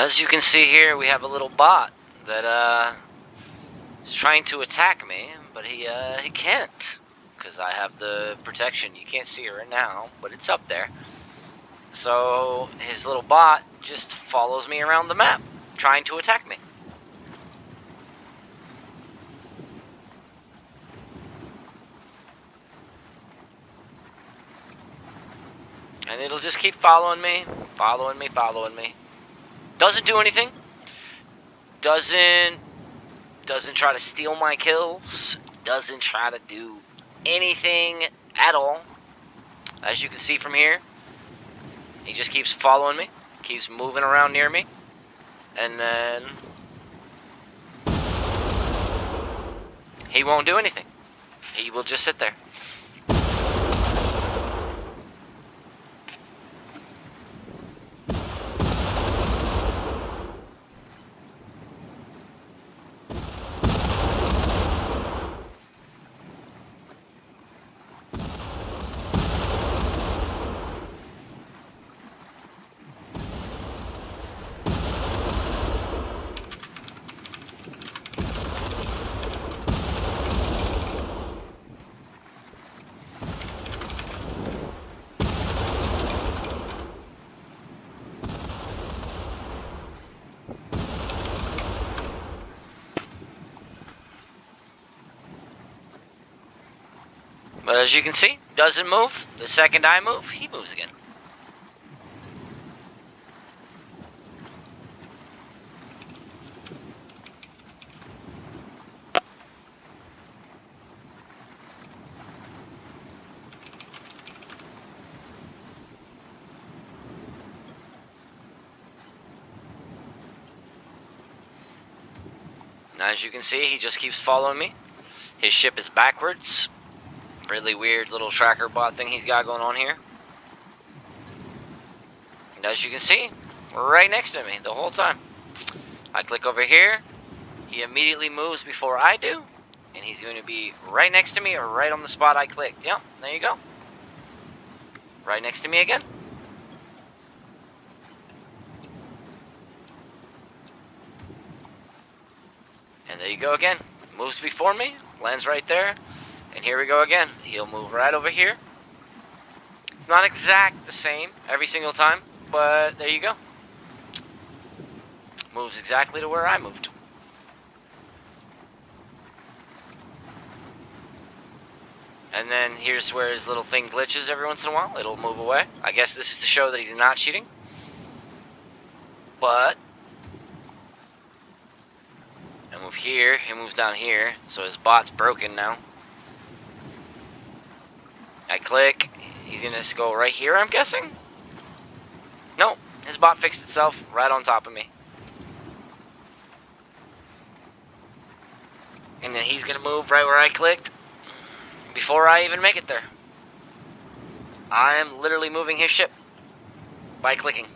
As you can see here, we have a little bot that uh, is trying to attack me, but he uh, he can't because I have the protection. You can't see it right now, but it's up there. So his little bot just follows me around the map, trying to attack me. And it'll just keep following me, following me, following me. Doesn't do anything. Doesn't doesn't try to steal my kills. Doesn't try to do anything at all. As you can see from here, he just keeps following me, keeps moving around near me, and then he won't do anything. He will just sit there. But as you can see, doesn't move. The second I move, he moves again. As you can see, he just keeps following me. His ship is backwards. Really weird little tracker bot thing he's got going on here. And as you can see, right next to me the whole time. I click over here, he immediately moves before I do, and he's going to be right next to me or right on the spot I clicked. Yep, there you go. Right next to me again. And there you go again. Moves before me, lands right there, and here we go again. He'll move right over here. It's not exact the same every single time, but there you go. Moves exactly to where I moved. And then here's where his little thing glitches every once in a while. It'll move away. I guess this is to show that he's not cheating. But I move here, he moves down here, so his bot's broken now. I click, he's gonna just go right here, I'm guessing? No, his bot fixed itself right on top of me. And then he's gonna move right where I clicked before I even make it there. I am literally moving his ship by clicking.